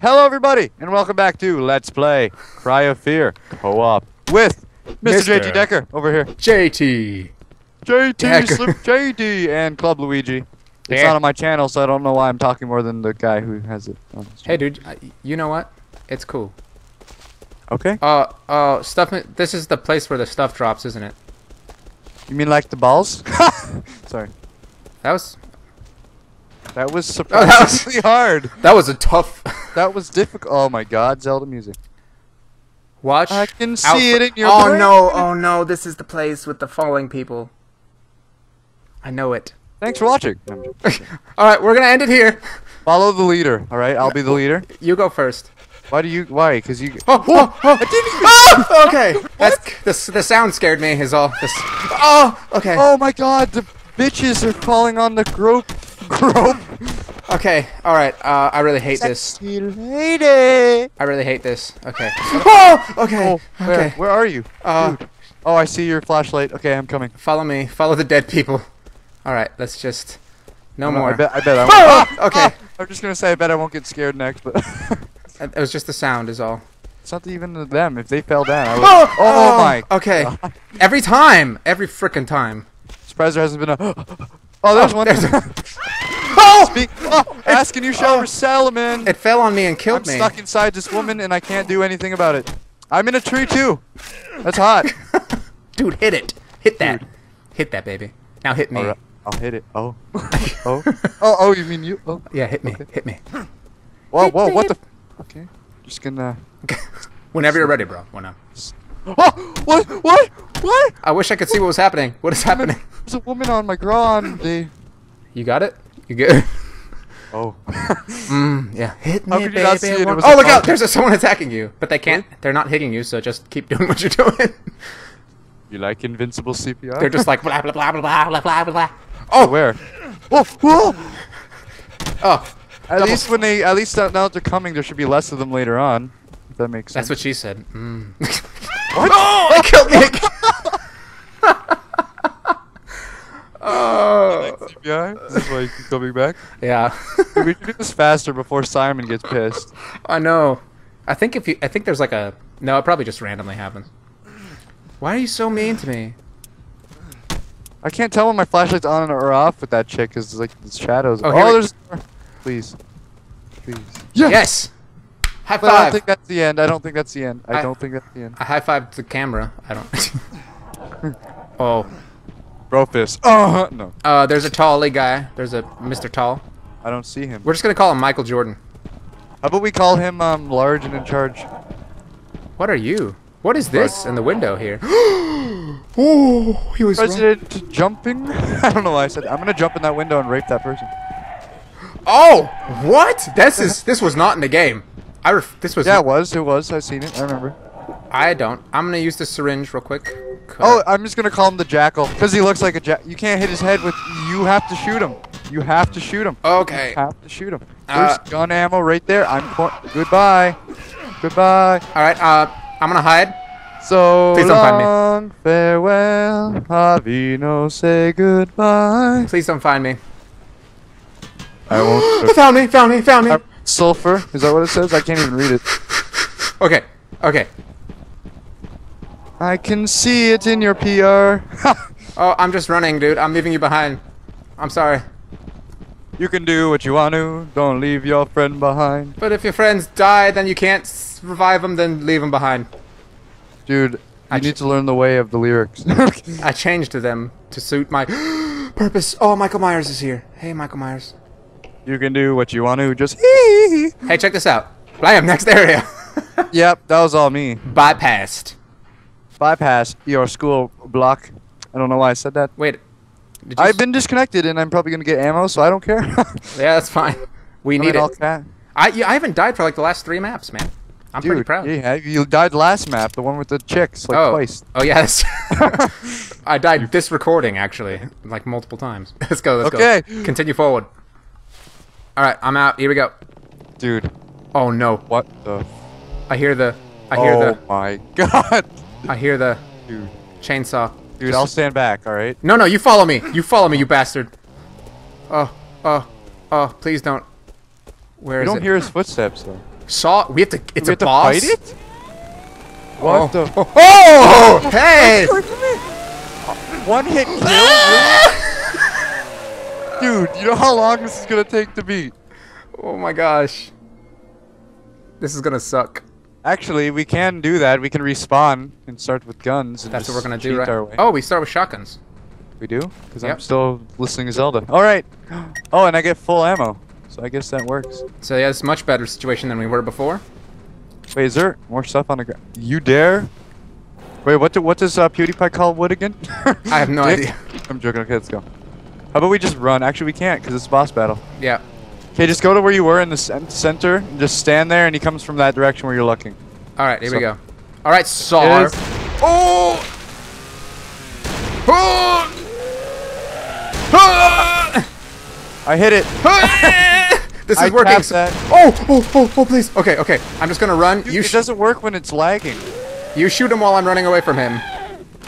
Hello, everybody, and welcome back to Let's Play Cry of Fear Co-op with Mr. JT Dekker over here. JT. JT Dekker. Slip JD and Club Luigi. It's Yeah. not on my channel, so I don't know why I'm talking more than the guy who has it. On his Hey, dude. You know what? It's cool. Okay. Uh, uh, stuff. This is the place where the stuff drops, isn't it? You mean like the balls? Sorry. That was That was Oh, that was- surprisingly hard. that was a tough. That was difficult. Oh my God, Zelda music. Watch. I can see for- it in your Oh brain. no! Oh no! This is the place with the falling people. I know it. Thanks for watching. All right, we're gonna end it here. Follow the leader. All right, I'll be the leader. You go first. Why do you? Why? Because you. Oh, oh, oh. Ah, okay. That's the the sound scared me. Is all. This. Oh, okay. Oh my God, the bitches are falling on the grope. Grope. Okay. All right. Uh, I really hate this. Sexy lady. I really hate this. Okay. Oh, okay. Oh, where, okay. where are you? Uh, Oh, I see your flashlight. Okay, I'm coming. follow me. Follow the dead people. All right. Let's just. No Oh, more. I bet. I bet. I won't. Ah! Ah! Okay. I'm just gonna say I bet I won't get scared next, but It was just the sound, is all. it's not even them. If they fell down, I would. Oh, Oh, my. Okay. Every time. Every frickin' time. Surprised there hasn't been a. Oh, there's Oh, one. there's a- oh, speak. Oh, ask and you shall oh. receive, Salomon. It fell on me and killed me. I'm stuck inside this woman and I can't do anything about it. I'm in a tree too. That's hot. Dude, hit it. Hit that. Hit that, baby. Now hit me. Alright, I'll hit it. Oh. oh. Oh. Oh. You mean you? Oh. Yeah, hit me. Hit me. Whoa. Whoa. What the? Okay. Just gonna. Whenever you're ready, bro. Whenever. Oh! What? What? What? I wish I could see what was happening. What is happening? There's a woman on my grande. You got it? You good? Oh. Mm, yeah. Hit me, How could you baby. not see it? It oh, look out! There's a, someone attacking you, but they can't. They're not hitting you, so just keep doing what you're doing. You like invincible CPR? They're just like blah blah blah blah blah blah blah blah. Oh, where? Oh, whoa! Oh, At Double- least when they, at least now that they're coming, there should be less of them later on. If that makes sense. that's what she said. Mm. What? oh, it killed me. Oh, CPR? Is this why you keep coming back? yeah. We should do this faster before Simon gets pissed. I know. I think if you, I think there's like a. No, it probably just randomly happens. Why are you so mean to me? I can't tell when my flashlight's on or off with that chick because like the shadows. Oh, Oh, here we- there's. Please. Please. Yeah. Yes. High But I don't think that's the end. I don't think that's the end. I, I- don't think that's the end. I high five the camera. I don't. oh. Bro fist. Uh no. Uh, there's a tall guy. There's a Mr. Tall. I don't see him. We're just gonna call him Michael Jordan. How about we call him um large and in charge? What are you? What is this in the window here? oh, he was. President jumping? I don't know why I said. I'm gonna jump in that window and rape that person. Oh, what? This is this was not in the game. I ref- this was. Yeah, it was. It was. I seen it. I remember. I don't. I'm gonna use the syringe real quick. Oh, I'm just gonna call him the jackal because he looks like a jack. You can't hit his head with. You have to shoot him. You have to shoot him. Okay. You have to shoot him. Uh, There's gun ammo right there. I'm. Goodbye. Goodbye. All right. Uh, I'm gonna hide. So Please don't find me. long, farewell, Avino, say goodbye. Please don't find me. I won't. found me. Found me. Found me. Uh, sulfur, is that what it says? I can't even read it. Okay. Okay. I can see it in your PR. Oh, I'm just running, dude. I'm leaving you behind. I'm sorry. you can do what you want to. Don't leave your friend behind. But if your friends die, then you can't s- revive them. Then leave them behind. Dude, you I need to learn the way of the lyrics. I changed to them to suit my purpose. Oh, Michael Myers is here. Hey, Michael Myers. you can do what you want to. Just hee. Hey, check this out. Blam, next area. Yep, that was all me. Bypassed. Bypass your school block. I don't know why I said that. Wait. I've been disconnected and I'm probably gonna get ammo, so I don't care. Yeah, that's fine. We I need mean, it. I yeah, I haven't died for like the last three maps, man. I'm pretty Dude, proud. yeah, you died last map, the one with the chicks, like oh. twice. Oh yes, I died this recording actually, like multiple times. Let's go. Let's Okay. go. Okay. Continue forward. All right, I'm out. Here we go. Dude, Oh no! what the? I hear the. I hear oh the. my god. I hear the Dude, chainsaw. dude, I'll stand back, alright? No, no, you follow me. You follow me, you bastard. Oh, oh, oh! Please don't. Where You is don't hear his footsteps, though. Saw. We have to. It's we a boss. fight it? What Oh. the? Oh! oh, oh hey! One hit kill? Really? Dude, you know how long this is gonna take to beat? Oh my gosh. This is gonna suck. Actually, we can do that. We can respawn and start with guns. And That's what we're gonna do, right? Oh, we start with shotguns. we do? Because I'm Yep. still listening to Zelda. All right. Oh, and I get full ammo, so I guess that works. So yeah, it's a much better situation than we were before. Wait, is there more stuff on the ground? You dare? Wait, what? Do, what does uh, PewDiePie call wood again? I have no Dick? idea. I'm joking. Okay, let's go. How about we just run? Actually, we can't because it's a boss battle. Yeah. Okay, just go to where you were in the center. And just stand there, and he comes from that direction where you're looking. All right, here we go. All right, Sar. Oh! Oh! Ah! I hit it. Ah! this is I working. Oh, oh, oh, oh, please. Okay, okay. I'm just gonna run. Dude, You it doesn't work when it's lagging. you shoot him while I'm running away from him.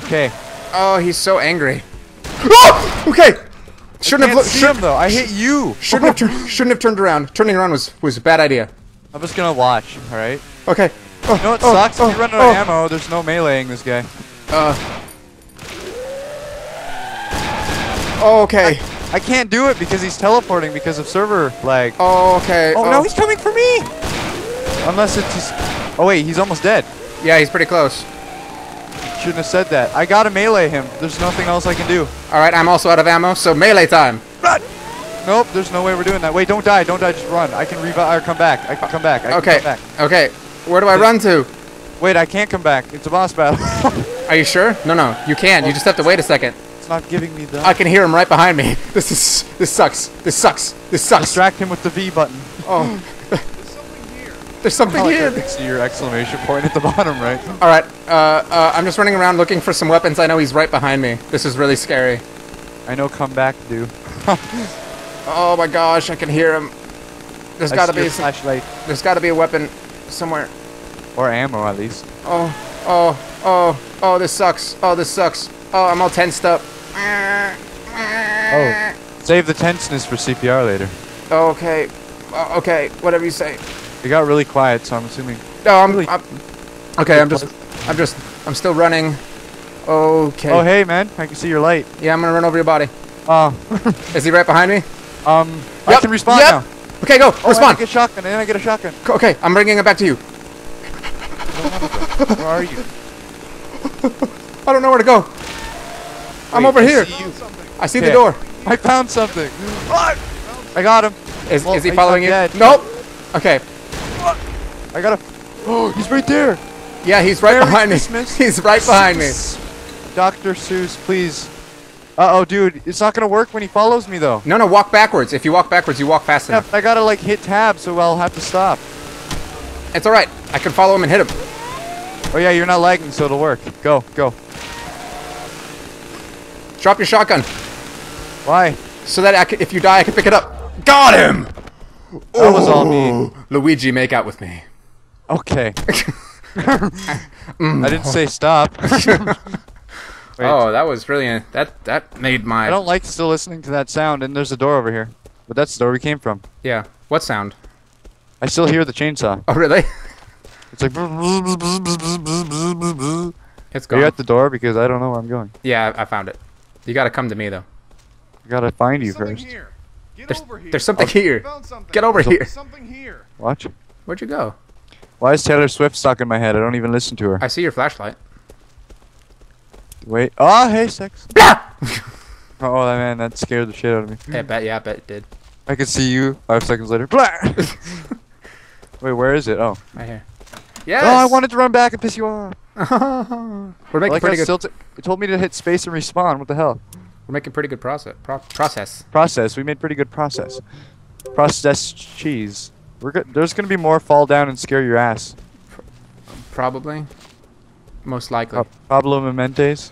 Okay. Oh, he's so angry. Oh! Okay. Shouldn't have looked. Should, him though. I hit you. shouldn't have. Shouldn't have turned around. Turning around was was a bad idea. I'm just gonna watch. All right. Okay. Oh, You know what oh, sucks? oh, if you run out oh. of ammo, there's no meleeing this guy. Uh. Okay. I can't do it because he's teleporting because of server lag. Oh, okay. Oh, no, he's coming for me! Unless it's just... Oh wait, he's almost dead. Yeah, he's pretty close. Shouldn't have said that. I gotta melee him. There's nothing else I can do. All right, I'm also out of ammo, so melee time. Run! Nope, there's no way we're doing that. Wait, don't die, don't die, just run. I can revive or come back. I can come back. I can Okay. come back. Okay. Where do I run to? Wait, I can't come back. It's a boss battle. Are you sure? No, no. You can. You just have to wait a second. it's not giving me that. I can hear him right behind me. This is. This sucks. This sucks. This sucks. Distract him with the V button. Oh. There's something like here. see your exclamation point at the bottom right. All right. Uh, uh, I'm just running around looking for some weapons. I know he's right behind me. This is really scary. I know come back do. Oh my gosh, I can hear him. There's I got to see be some, flashlight there's got to be a weapon somewhere. or ammo at least. Oh, oh, oh, oh, this sucks. Oh, this sucks. Oh, I'm all tensed up. Oh, save the tenseness for CPR later. Okay. Oh, okay, whatever you say. It got really quiet, so I'm assuming. No, I'm, Really? I'm Okay, I'm just I'm just I'm still running. Okay. Oh hey man, I can see your light. Yeah, I'm to run over your body. Oh, Is he right behind me? um, I can respawn yep. now. Okay, go. Oh, and I Respawn. get shotgun, and then I get a shotgun. Okay, I'm bringing it back to you. Where are you? I don't know where to go. I'm Wait, over I here. see you. I see Okay. the door. I found something. I got him. Is, Well, is he following you? dead. Nope. Okay. I got a. Oh, he's right there. Yeah, he's right Merry behind Christmas. me. He's right behind me. Dr. Seuss, please. Uh oh, dude, it's not gonna work when he follows me though. No, no, walk backwards. If you walk backwards, you walk fast Yeah, enough. I gotta like hit tab, so I'll have to stop. It's all right. I can follow him and hit him. Oh yeah, you're not lagging, so it'll work. Go, go. Drop your shotgun Why? so that I can, if you die, I can pick it up. Got him. That was all me. Luigi, make out with me. Okay. I didn't say stop. Wait, Oh, that was really that that made my I don't like still listening to that sound, and there's a door over here. But that's the door we came from. yeah. What sound? I still hear the chainsaw. Oh, really? It's like. Are It's you gone. at the door? Because I don't know where I'm going. yeah, I I found it. You gotta come to me though. I gotta find you first. here. Get There's, over here. there's something here. Something. Get over There's here. Something here. Watch. Where'd you go? Why is Taylor Swift stuck in my head? I don't even listen to her. I see your flashlight. Wait. Oh, hey, sex. oh, that man, that scared the shit out of me. I bet. Yeah, I bet it did. I could see you five seconds later. Blah! Wait, where is it? Oh. Right here. Yes. Oh, I wanted to run back and piss you off. We're making like pretty good. it told me to hit space and respawn. What the hell? We're making pretty good process. Pro- process. Process. We made pretty good process. Processed cheese. We're good. There's gonna be more fall down and scare your ass. Probably. Most likely. Uh, Pablo Mementes.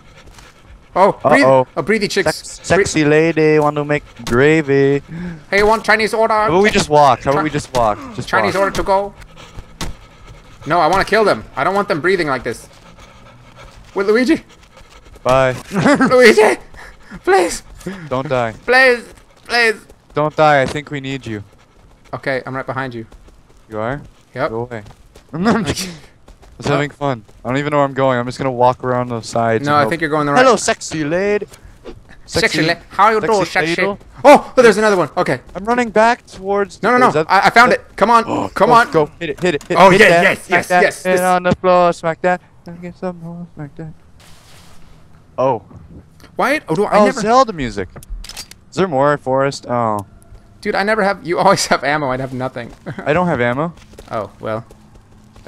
oh, breathe. Uh-oh. Oh, breathy chicks. Sex- Bre- sexy lady, want to make gravy. hey, you want Chinese order? How about we just walk? How about we just walk? Just Chinese walk. order to go. No, I want to kill them. I don't want them breathing like this. With Luigi. Bye. Luigi, please, Don't die. please, please. Don't die. I think we need you. Okay, I'm right behind you. You are? Yep. Go away. I'm just having fun. I don't even know where I'm going. I'm just gonna walk around the sides. No, I think you're going the right. Hello, sexy lady. Sexy. li- How you do, sexy sexy? Oh, oh, there's another one. Okay. I'm running back towards. No, no, no. I, I found it. Come on. Oh, Come go, on. Go hit it. Hit it. Hit, Oh, hit yeah, that, yes, yes, that, yes, Hit it on the floor. Smack that. Get some more. Smack that. Oh. Why? Oh, do I oh, never? Zelda music. Is there more Forest? Oh, Dude, I never have. You always have ammo. I'd have nothing. I don't have ammo. oh well.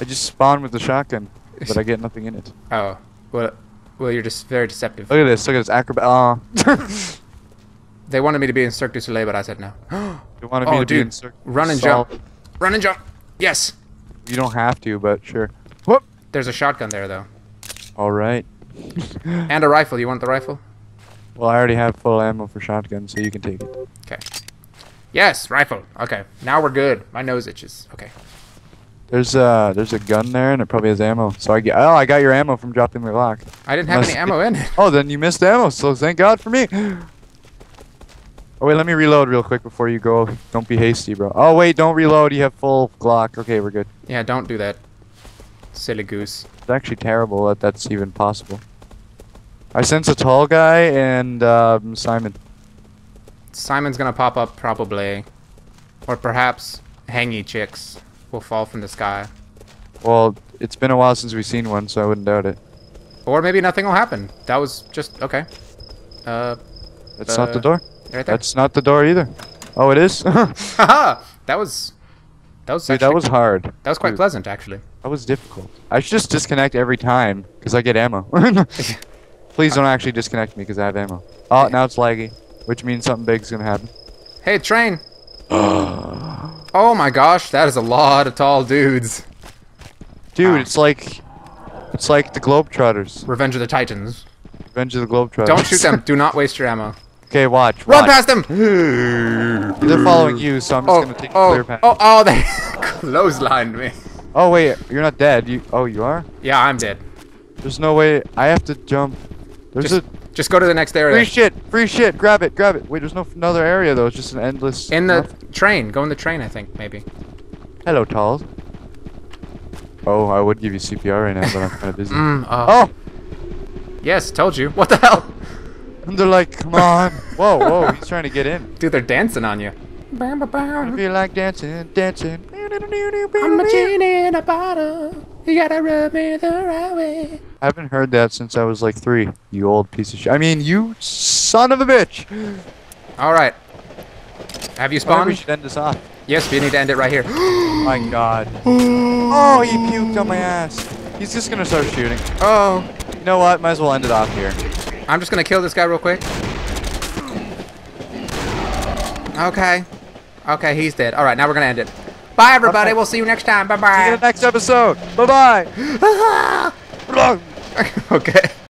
I just spawn with the shotgun, but I get nothing in it. Oh well. Well, you're just very deceptive. Look at this. Look at this acrobat. Oh. They wanted me to be in Cirque du Soleil, but I said no. you wanted me Oh, to be in. Cirque Run and Sol- jump. Run and jump. Yes. You don't have to, but sure. Whoop. There's a shotgun there though, All right. and a rifle. You want the rifle? Well, I already have full ammo for shotgun, so you can take it. Yes, rifle. Okay. Now we're good. My nose itches. Okay. There's uh, there's a gun there, and it probably has ammo. So I get. Oh, I got your ammo from dropping the Glock. I didn't have any ammo in it. Oh, then you missed ammo. So thank God for me. Oh wait, let me reload real quick before you go. Don't be hasty, bro. Oh wait, don't reload. You have full Glock. Okay, we're good. Yeah, don't do that. Silly goose. It's actually terrible that that's even possible. I sense a tall guy and um, Simon. Simon's gonna pop up probably, or perhaps hangy chicks will fall from the sky, Well, it's been a while since we've seen one, so I wouldn't doubt it. or maybe nothing will happen. That was just okay. Uh, That's not the Uh, door. right. That's not the door either. Oh, it is. Dude, Haha! that was that was that actually- was hard. that was quite Dude, pleasant actually. That was difficult. I should just disconnect every time because I get ammo. Please don't actually disconnect me because I have ammo. Oh, now it's laggy, which means something big's gonna happen. Hey, train! oh my gosh, that is a lot of tall dudes. Dude, Ah. it's like, it's like the Globetrotters. Revenge of the Titans. Revenge of the Globetrotters. Don't shoot them. Do not waste your ammo. Okay, watch. Run watch. past them! They're following you, so I'm just Oh, gonna take oh, clear path. oh, oh, they clotheslined me. Oh wait, you're not dead. You. Oh, you are. Yeah, I'm dead. There's no way. I have to jump. There's Just, a just go to the next area. free shit. Free shit. Grab it. Grab it. Wait, there's no another area though. It's just an endless. In the nothing. train. Go in the train, I think, maybe. Hello, Talls. Oh, I would give you CPR right now, but I'm kind of busy. Mm, uh, Oh, Yes, told you. What the hell? and they're like, come on. whoa, whoa. He's trying to get in. Dude, they're dancing on you. If you like dancing, dancing. I'm a genie in a bottle. You gotta rub me the right way. I haven't heard that since I was like three. You old piece of shit. I mean, you son of a bitch. All right. Have you Maybe we should end this off. Yes, we need to end it right here. My God. Oh, he puked on my ass. He's just gonna start shooting. oh, You know what? Might as well end it off here. I'm just gonna kill this guy real quick. Okay. Okay, he's dead. All right, now we're gonna end it. Bye, everybody. We'll see you next time. Bye bye. See you in the next episode. Bye bye. okay.